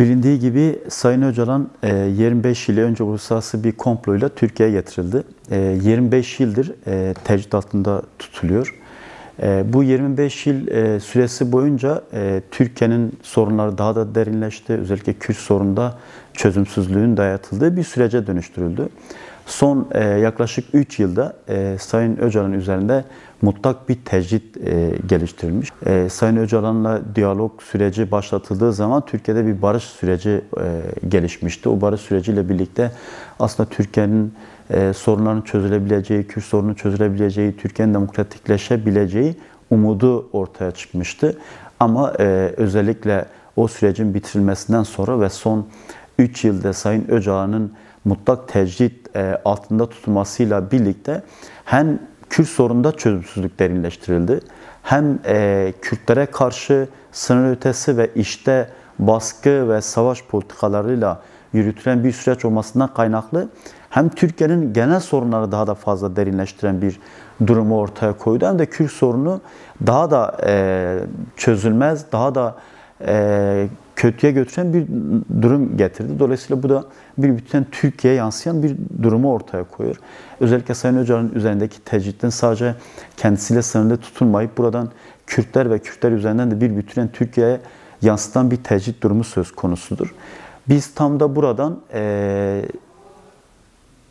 Bilindiği gibi Sayın Öcalan e, 25 yıl önce uluslararası bir komployla Türkiye'ye getirildi. E, 25 yıldır e, tecrit altında tutuluyor. E, bu 25 yıl e, süresi boyunca e, Türkiye'nin sorunları daha da derinleşti. Özellikle Kürt sorununda çözümsüzlüğün dayatıldığı bir sürece dönüştürüldü. Son e, yaklaşık 3 yılda e, Sayın Öcalan üzerinde mutlak bir tecrit e, geliştirilmiş. E, Sayın Öcalan'la diyalog süreci başlatıldığı zaman Türkiye'de bir barış süreci e, gelişmişti. O barış süreciyle birlikte aslında Türkiye'nin e, sorunların çözülebileceği, Kürt sorunun çözülebileceği, Türkiye'nin demokratikleşebileceği umudu ortaya çıkmıştı. Ama e, özellikle o sürecin bitirilmesinden sonra ve son 3 yılda Sayın Öcalan'ın mutlak tecrit e, altında tutulmasıyla birlikte hem Kürt sorununda çözümsüzlük derinleştirildi, hem e, Kürtlere karşı sınır ötesi ve işte baskı ve savaş politikalarıyla yürütülen bir süreç olmasından kaynaklı hem Türkiye'nin genel sorunları daha da fazla derinleştiren bir durumu ortaya koydu hem de Kürt sorunu daha da e, çözülmez, daha da kötüye götüren bir durum getirdi. Dolayısıyla bu da bir bütün Türkiye'ye yansıyan bir durumu ortaya koyuyor. Özellikle Sayın Öcalan'ın üzerindeki tecritten sadece kendisiyle sınırlı tutulmayıp buradan Kürtler ve Kürtler üzerinden de bir bütünen Türkiye'ye yansıtan bir tecrit durumu söz konusudur. Biz tam da buradan e,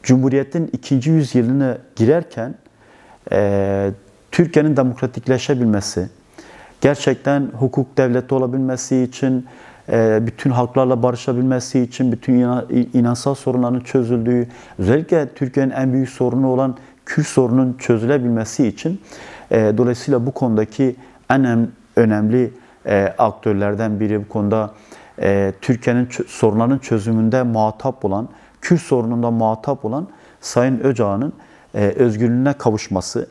Cumhuriyet'in ikinci yüzyılına girerken e, Türkiye'nin demokratikleşebilmesi, gerçekten hukuk devleti olabilmesi için, bütün halklarla barışabilmesi için, bütün inansal sorunların çözüldüğü, özellikle Türkiye'nin en büyük sorunu olan Kürt sorunun çözülebilmesi için e, dolayısıyla bu konudaki en önemli e, aktörlerden biri bu konuda Türkiye'nin sorunların çözümünde muhatap olan, Kürt sorununda muhatap olan Sayın Öcalan'ın özgürlüğüne kavuşması,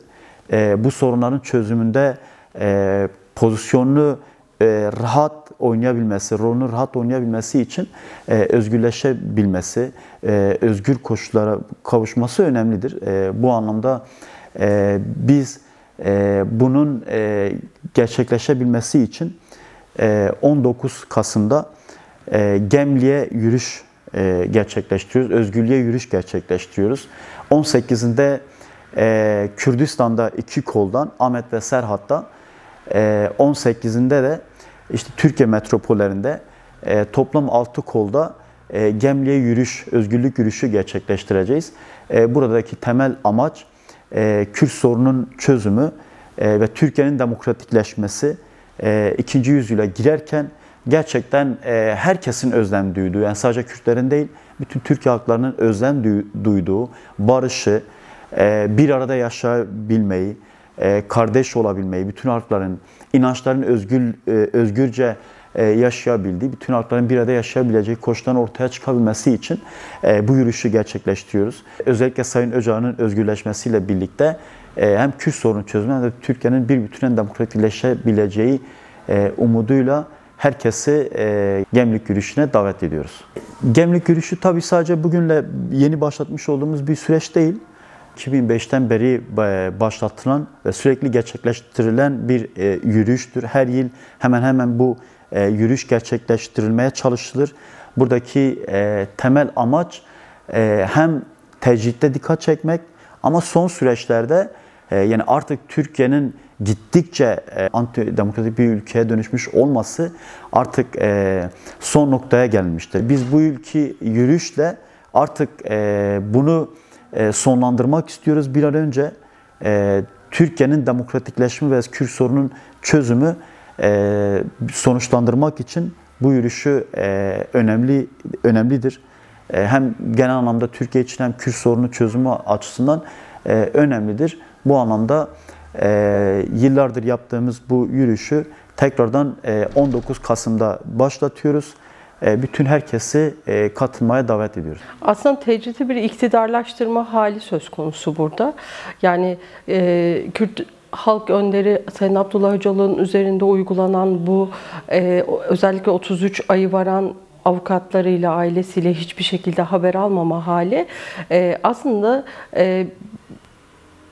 bu sorunların çözümünde pozisyonunu rahat oynayabilmesi, rolünü rahat oynayabilmesi için e, özgürleşebilmesi, e, özgür koşullara kavuşması önemlidir. E, bu anlamda e, biz e, bunun e, gerçekleşebilmesi için e, 19 Kasım'da e, Gemli'ye yürüyüş e, gerçekleştiriyoruz. Özgürlüğe yürüyüş gerçekleştiriyoruz. 18'inde e, Kürdistan'da iki koldan Ahmet ve Serhat'ta e, 18'inde de işte Türkiye metropollerinde e, toplam 6 kolda e, Gemli'ye yürüyüş, özgürlük yürüyüşü gerçekleştireceğiz. E, buradaki temel amaç Kürt sorunun çözümü ve Türkiye'nin demokratikleşmesi. İkinci yüzyıla girerken gerçekten herkesin özlem duyduğu, yani sadece Kürtlerin değil, bütün Türkiye halklarının özlem duyduğu barışı, bir arada yaşayabilmeyi, kardeş olabilmeyi, bütün halkların inançların özgür, e, özgürce e, yaşayabildiği, bütün halkların bir arada yaşayabileceği koşulların ortaya çıkabilmesi için bu yürüyüşü gerçekleştiriyoruz. Özellikle Sayın Öcalan'ın özgürleşmesiyle birlikte hem Kürt sorunu çözümü hem de Türkiye'nin bir bütünen demokratikleşebileceği umuduyla herkesi Gemlik yürüyüşüne davet ediyoruz. Gemlik yürüyüşü tabii sadece bugünle yeni başlatmış olduğumuz bir süreç değil. 2005'ten beri e, başlatılan ve sürekli gerçekleştirilen bir e, yürüyüştür. Her yıl hemen hemen bu e, yürüyüş gerçekleştirilmeye çalışılır. Buradaki temel amaç hem tecritte dikkat çekmek ama son süreçlerde yani artık Türkiye'nin gittikçe anti demokratik bir ülkeye dönüşmüş olması artık son noktaya gelmiştir. Biz bu ülke yürüyüşle artık bunu sonlandırmak istiyoruz. Bir an önce e, Türkiye'nin demokratikleşme ve Kürt sorunun çözümü e, sonuçlandırmak için bu yürüyüşü önemli önemlidir. Hem genel anlamda Türkiye için hem Kürt sorunu çözümü açısından önemlidir. Bu anlamda yıllardır yaptığımız bu yürüyüşü tekrardan 19 Kasım'da başlatıyoruz. E, bütün herkesi e, katılmaya davet ediyoruz. Aslında tecridi bir iktidarlaştırma hali söz konusu burada. Yani e, Kürt halk önderi Sayın Abdullah Öcalan'ın üzerinde uygulanan bu e, özellikle 33 ayı varan avukatlarıyla, ailesiyle hiçbir şekilde haber almama hali e, aslında e,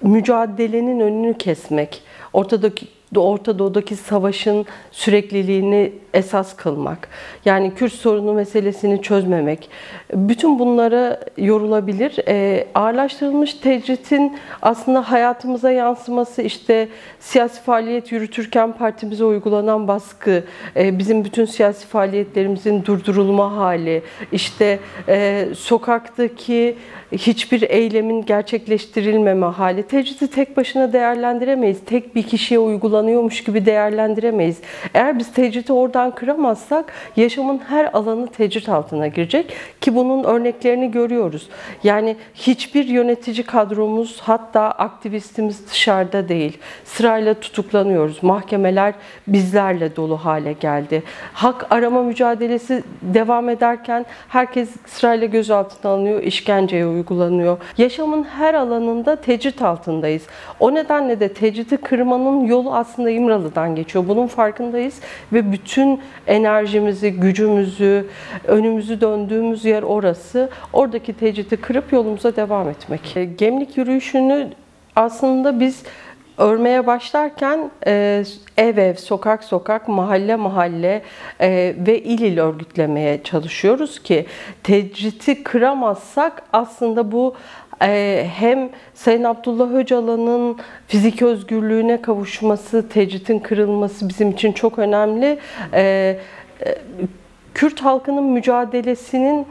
mücadelenin önünü kesmek, ortadaki Orta Doğu'daki savaşın sürekliliğini esas kılmak. Yani Kürt sorunu meselesini çözmemek. Bütün bunlara yorulabilir. E, ağırlaştırılmış tecritin aslında hayatımıza yansıması işte siyasi faaliyet yürütürken partimize uygulanan baskı, e, bizim bütün siyasi faaliyetlerimizin durdurulma hali, işte e, sokaktaki hiçbir eylemin gerçekleştirilmeme hali. Tecridi tek başına değerlendiremeyiz. Tek bir kişiye uygulanıyormuş gibi değerlendiremeyiz. Eğer biz tecridi oradan kıramazsak yaşamın her alanı tecrit altına girecek ki bunun örneklerini görüyoruz. Yani hiçbir yönetici kadromuz hatta aktivistimiz dışarıda değil. Sırayla tutuklanıyoruz. Mahkemeler bizlerle dolu hale geldi. Hak arama mücadelesi devam ederken herkes sırayla gözaltına alınıyor, işkenceye uygulanıyor. Yaşamın her alanında tecrit altındayız. O nedenle de tecriti kırmanın yolu aslında İmralı'dan geçiyor. Bunun farkındayız ve bütün enerjimizi, gücümüzü, önümüzü döndüğümüz yer orası. Oradaki tecriti kırıp yolumuza devam etmek. E, Gemlik yürüyüşünü aslında biz örmeye başlarken e, ev ev, sokak sokak, mahalle mahalle e, ve il il örgütlemeye çalışıyoruz ki tecriti kıramazsak aslında bu e, hem Sayın Abdullah Öcalan'ın fizik özgürlüğüne kavuşması, tecritin kırılması bizim için çok önemli. Kürt halkının mücadelesinin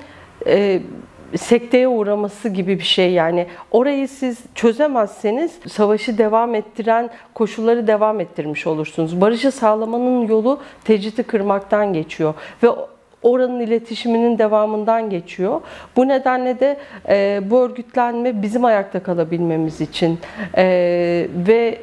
sekteye uğraması gibi bir şey yani. Orayı siz çözemezseniz savaşı devam ettiren koşulları devam ettirmiş olursunuz. Barışı sağlamanın yolu tecriti kırmaktan geçiyor ve oranın iletişiminin devamından geçiyor. Bu nedenle de e, bu örgütlenme bizim ayakta kalabilmemiz için e, ve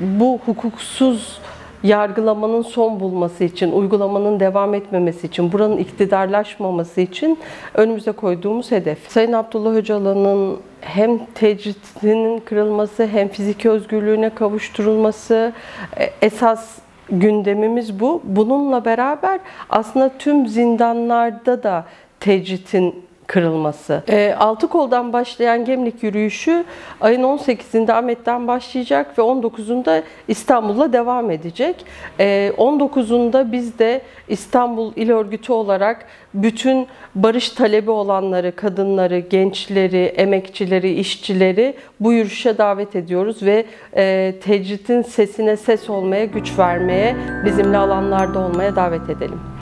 bu hukuksuz yargılamanın son bulması için, uygulamanın devam etmemesi için, buranın iktidarlaşmaması için önümüze koyduğumuz hedef. Sayın Abdullah Öcalan'ın hem tecritinin kırılması hem fiziki özgürlüğüne kavuşturulması e, esas gündemimiz bu. Bununla beraber aslında tüm zindanlarda da tecritin kırılması. E, altı koldan başlayan Gemlik yürüyüşü ayın 18'inde Ahmet'ten başlayacak ve 19'unda İstanbul'la devam edecek. E, 19'unda biz de İstanbul İl Örgütü olarak bütün barış talebi olanları, kadınları, gençleri, emekçileri, işçileri bu yürüyüşe davet ediyoruz ve e, tecritin sesine ses olmaya, güç vermeye, bizimle alanlarda olmaya davet edelim.